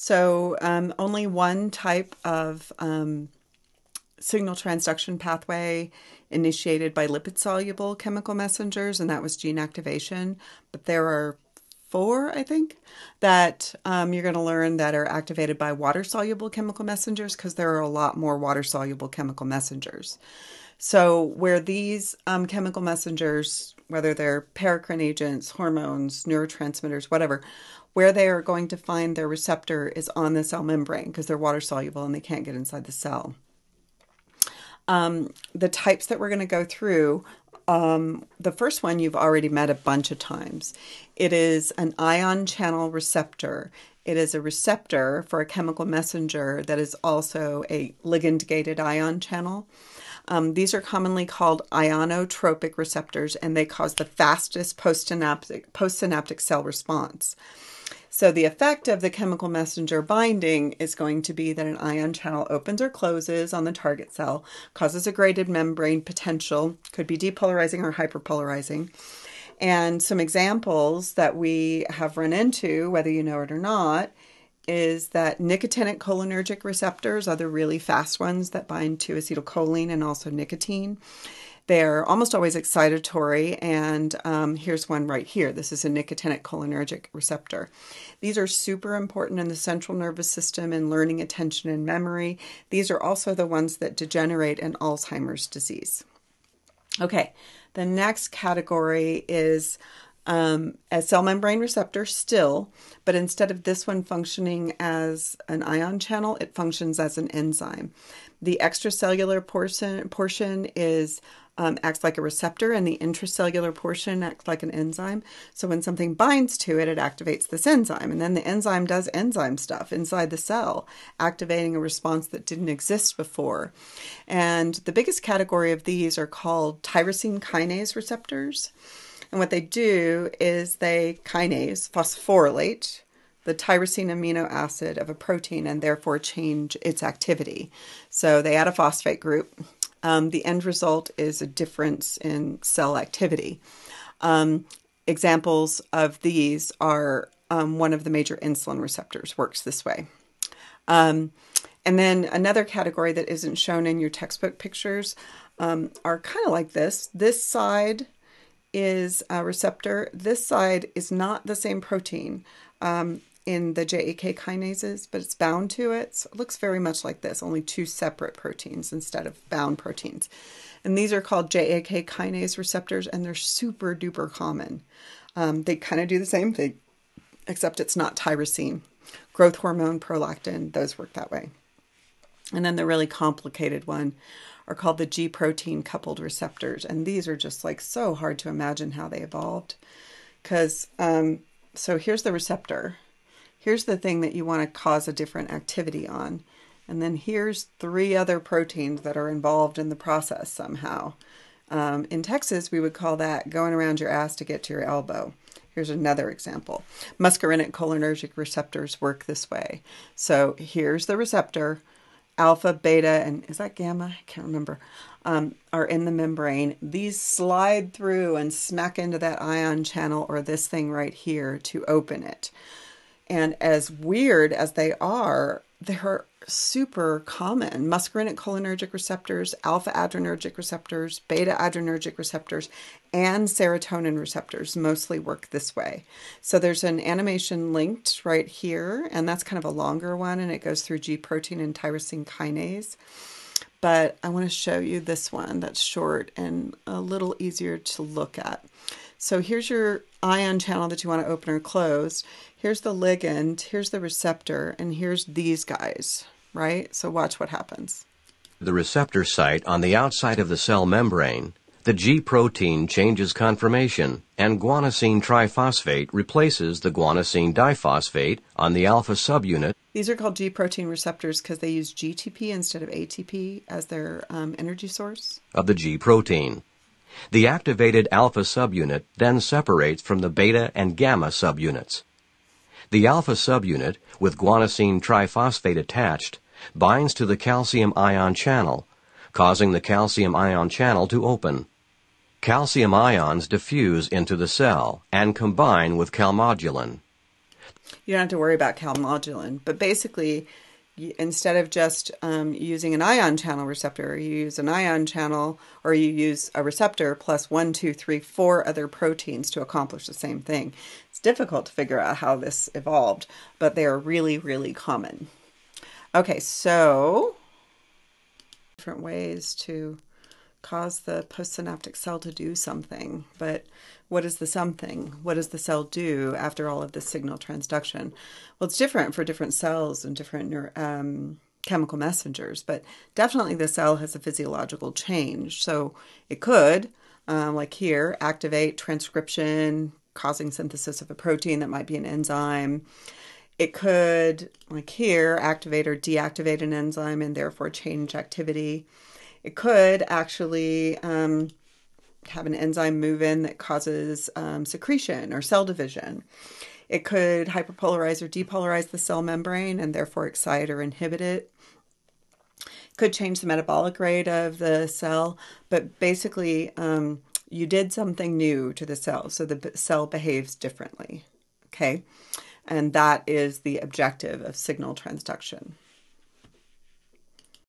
So, um, only one type of um, signal transduction pathway initiated by lipid soluble chemical messengers, and that was gene activation. But there are four, I think, that um, you're going to learn that are activated by water soluble chemical messengers because there are a lot more water soluble chemical messengers. So, where these um, chemical messengers, whether they're paracrine agents, hormones, neurotransmitters, whatever, where they are going to find their receptor is on the cell membrane because they're water soluble and they can't get inside the cell. Um, the types that we're going to go through um, the first one you've already met a bunch of times. It is an ion channel receptor. It is a receptor for a chemical messenger that is also a ligand gated ion channel. Um, these are commonly called ionotropic receptors, and they cause the fastest postsynaptic, postsynaptic cell response. So, the effect of the chemical messenger binding is going to be that an ion channel opens or closes on the target cell, causes a graded membrane potential, could be depolarizing or hyperpolarizing. And some examples that we have run into, whether you know it or not, is that nicotinic cholinergic receptors are the really fast ones that bind to acetylcholine and also nicotine. They're almost always excitatory, and um, here's one right here. This is a nicotinic cholinergic receptor. These are super important in the central nervous system in learning, attention, and memory. These are also the ones that degenerate in Alzheimer's disease. Okay, the next category is um, a cell membrane receptor still, but instead of this one functioning as an ion channel, it functions as an enzyme. The extracellular portion portion is um, acts like a receptor, and the intracellular portion acts like an enzyme. So when something binds to it, it activates this enzyme, and then the enzyme does enzyme stuff inside the cell, activating a response that didn't exist before. And the biggest category of these are called tyrosine kinase receptors. And what they do is they kinase, phosphorylate the tyrosine amino acid of a protein and therefore change its activity. So they add a phosphate group. Um, the end result is a difference in cell activity. Um, examples of these are um, one of the major insulin receptors works this way. Um, and then another category that isn't shown in your textbook pictures um, are kind of like this. This side is a receptor. This side is not the same protein um, in the JAK kinases, but it's bound to it. So it looks very much like this, only two separate proteins instead of bound proteins. And these are called JAK kinase receptors, and they're super duper common. Um, they kind of do the same thing, except it's not tyrosine. Growth hormone, prolactin, those work that way. And then the really complicated one are called the G protein coupled receptors. And these are just like so hard to imagine how they evolved. Because, um, so here's the receptor. Here's the thing that you want to cause a different activity on. And then here's three other proteins that are involved in the process somehow. Um, in Texas, we would call that going around your ass to get to your elbow. Here's another example. Muscarinic cholinergic receptors work this way. So here's the receptor alpha, beta, and is that gamma? I can't remember. Um, are in the membrane. These slide through and smack into that ion channel or this thing right here to open it. And as weird as they are, they're super common. Muscarinic cholinergic receptors, alpha adrenergic receptors, beta adrenergic receptors, and serotonin receptors mostly work this way. So there's an animation linked right here, and that's kind of a longer one, and it goes through G protein and tyrosine kinase. But I want to show you this one that's short and a little easier to look at. So here's your ion channel that you want to open or close. Here's the ligand, here's the receptor, and here's these guys, right? So watch what happens. The receptor site on the outside of the cell membrane, the G protein changes conformation, and guanosine triphosphate replaces the guanosine diphosphate on the alpha subunit. These are called G protein receptors because they use GTP instead of ATP as their um, energy source. Of the G protein. The activated alpha subunit then separates from the beta and gamma subunits. The alpha subunit, with guanosine triphosphate attached, binds to the calcium ion channel, causing the calcium ion channel to open. Calcium ions diffuse into the cell and combine with calmodulin. you don't have to worry about calmodulin. But basically, instead of just um, using an ion channel receptor, you use an ion channel or you use a receptor plus one, two, three, four other proteins to accomplish the same thing. It's difficult to figure out how this evolved, but they are really, really common. Okay, so different ways to cause the postsynaptic cell to do something. But what is the something? What does the cell do after all of this signal transduction? Well, it's different for different cells and different um, chemical messengers, but definitely the cell has a physiological change. So it could, uh, like here, activate transcription, causing synthesis of a protein that might be an enzyme. It could, like here, activate or deactivate an enzyme and therefore change activity. It could actually um, have an enzyme move in that causes um, secretion or cell division. It could hyperpolarize or depolarize the cell membrane and therefore excite or inhibit it. Could change the metabolic rate of the cell, but basically, um, you did something new to the cell, so the cell behaves differently. Okay, and that is the objective of signal transduction.